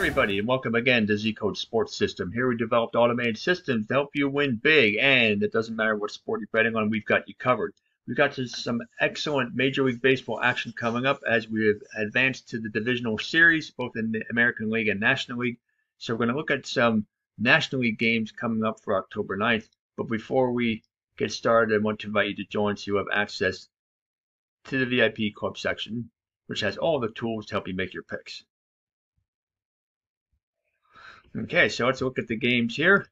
everybody, and welcome again to Z Code Sports System. Here we developed automated systems to help you win big, and it doesn't matter what sport you're betting on, we've got you covered. We've got some excellent Major League Baseball action coming up as we have advanced to the divisional series, both in the American League and National League. So we're going to look at some National League games coming up for October 9th. But before we get started, I want to invite you to join so you have access to the VIP Club section, which has all the tools to help you make your picks. Okay, so let's look at the games here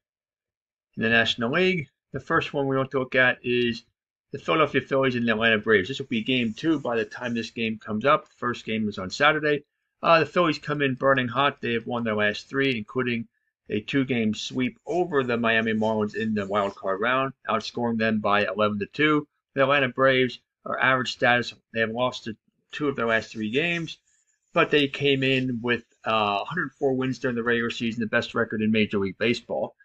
in the National League. The first one we want to look at is the Philadelphia Phillies and the Atlanta Braves. This will be game two by the time this game comes up. The first game is on Saturday. Uh, the Phillies come in burning hot. They have won their last three, including a two-game sweep over the Miami Marlins in the wild card round, outscoring them by 11 to 2. The Atlanta Braves are average status. They have lost two of their last three games, but they came in with uh, 104 wins during the regular season, the best record in Major League Baseball.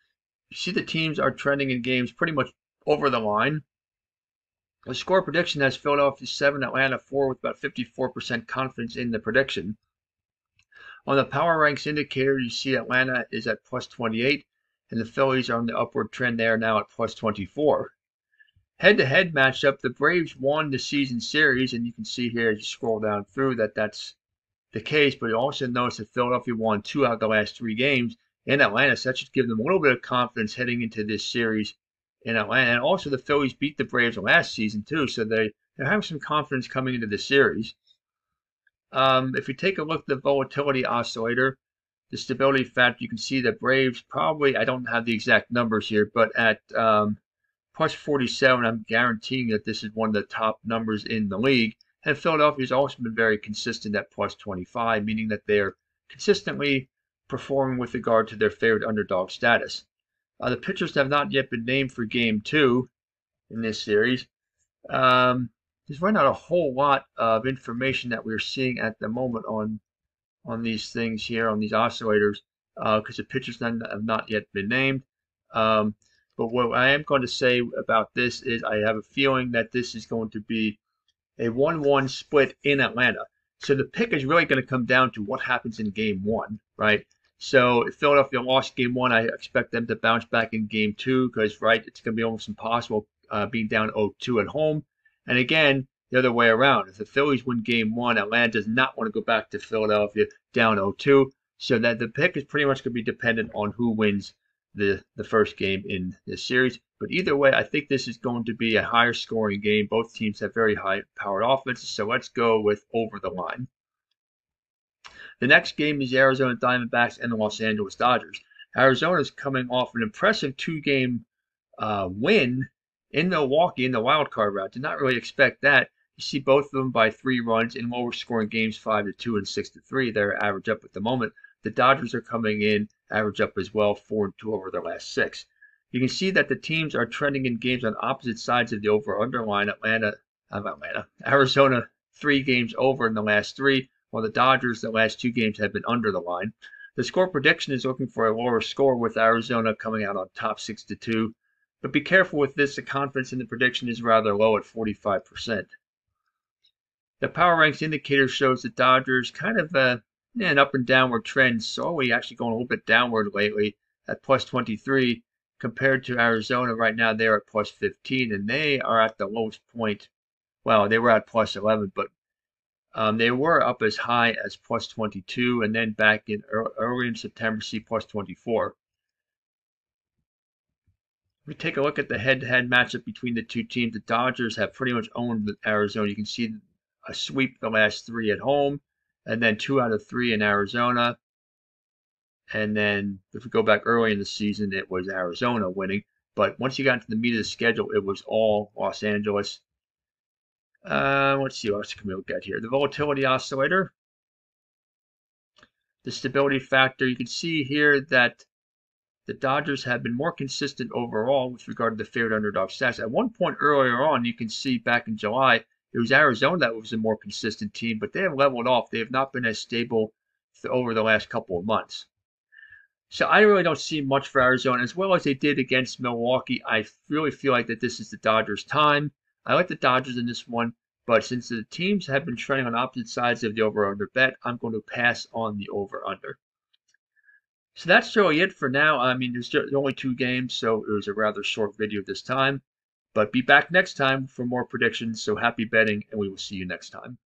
You see the teams are trending in games pretty much over the line. The score prediction has Philadelphia 7, Atlanta 4 with about 54% confidence in the prediction. On the power ranks indicator, you see Atlanta is at plus 28, and the Phillies are on the upward trend there now at plus 24. Head to head matchup, the Braves won the season series, and you can see here as you scroll down through that that's the case, but you also notice that Philadelphia won two out of the last three games in Atlanta, so that should give them a little bit of confidence heading into this series in Atlanta. And also, the Phillies beat the Braves last season, too, so they, they're having some confidence coming into the series. Um, if we take a look at the volatility oscillator, the stability factor, you can see the Braves probably, I don't have the exact numbers here, but at um, plus 47, I'm guaranteeing that this is one of the top numbers in the league. And Philadelphia has also been very consistent at plus 25, meaning that they're consistently performing with regard to their favorite underdog status. Uh, the pitchers have not yet been named for game two in this series. Um, there's really not a whole lot of information that we're seeing at the moment on on these things here, on these oscillators, because uh, the pitchers have not yet been named. Um, but what I am going to say about this is I have a feeling that this is going to be a 1-1 split in Atlanta. So the pick is really going to come down to what happens in game one, right? So if Philadelphia lost game one, I expect them to bounce back in game two because, right, it's going to be almost impossible uh, being down 0-2 at home. And again, the other way around. If the Phillies win game one, Atlanta does not want to go back to Philadelphia down 0-2. So that the pick is pretty much going to be dependent on who wins the, the first game in this series. But either way, I think this is going to be a higher scoring game. Both teams have very high powered offenses, so let's go with over the line. The next game is Arizona Diamondbacks and the Los Angeles Dodgers. Arizona is coming off an impressive two game uh, win in Milwaukee in the wild card round. Did not really expect that. You see both of them by three runs in lower scoring games, five to two and six to three. They're average up at the moment. The Dodgers are coming in average up as well, four and two over their last six. You can see that the teams are trending in games on opposite sides of the over/under line. Atlanta, uh, Atlanta, Arizona, three games over in the last three, while the Dodgers, the last two games have been under the line. The score prediction is looking for a lower score with Arizona coming out on top six to two. But be careful with this. The confidence in the prediction is rather low at 45%. The power ranks indicator shows the Dodgers kind of uh, an up and downward trend, slowly actually going a little bit downward lately at plus 23 compared to Arizona right now. They're at plus 15 and they are at the lowest point. Well, they were at plus 11, but um, they were up as high as plus 22 and then back in early in September, see plus 24. If we take a look at the head-to-head matchup between the two teams, the Dodgers have pretty much owned Arizona. You can see a sweep the last three at home and then two out of three in Arizona. And then if we go back early in the season, it was Arizona winning. But once you got into the meat of the schedule, it was all Los Angeles. Uh, let's see what else can we look at here. The volatility oscillator, the stability factor. You can see here that the Dodgers have been more consistent overall with regard to the favorite underdog stats. At one point earlier on, you can see back in July, it was Arizona that was a more consistent team, but they have leveled off. They have not been as stable over the last couple of months. So I really don't see much for Arizona as well as they did against Milwaukee. I really feel like that this is the Dodgers' time. I like the Dodgers in this one, but since the teams have been trending on opposite sides of the over/under bet, I'm going to pass on the over/under. So that's really it for now. I mean, there's only two games, so it was a rather short video this time. But be back next time for more predictions. So happy betting, and we will see you next time.